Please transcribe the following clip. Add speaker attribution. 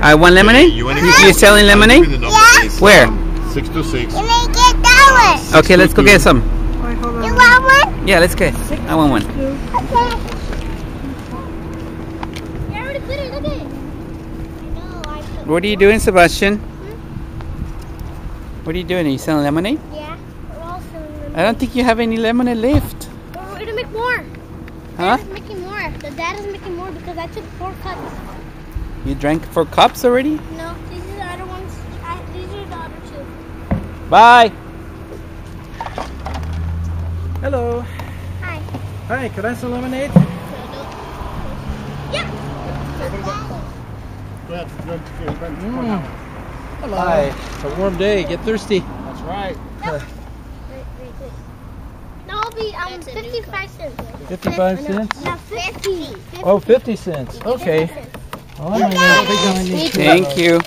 Speaker 1: I want lemonade.
Speaker 2: You want
Speaker 1: You, you're selling lemonade?
Speaker 3: Yeah.
Speaker 1: Where?
Speaker 2: Six two six.
Speaker 3: You may get that one.
Speaker 1: Okay, let's go get some.
Speaker 3: You want one?
Speaker 1: Yeah, let's get. I want one.
Speaker 3: Okay. You already put it. Look at it. I know. I put.
Speaker 1: What are you doing, Sebastian? Hmm? What are you doing? Are you selling lemonade?
Speaker 3: Yeah. We're all selling lemonade.
Speaker 1: I don't think you have any lemonade left.
Speaker 3: We're gonna make more.
Speaker 1: Huh?
Speaker 3: Dad is making more. The dad is making more because I took four cups.
Speaker 1: You drank four cups already?
Speaker 3: No, these are the other ones. I, these are the other two.
Speaker 1: Bye.
Speaker 4: Hello.
Speaker 3: Hi.
Speaker 4: Hi, could I have some lemonade?
Speaker 3: Yeah.
Speaker 4: Mm. Hi. It's a warm day. Get thirsty. That's right.
Speaker 3: Wait, wait, wait. No, I'll be um 55 cents.
Speaker 4: 55 cents?
Speaker 3: No, 50. 50.
Speaker 4: Oh, 50 cents. Okay. Oh well, I might not think need to-
Speaker 1: Thank you.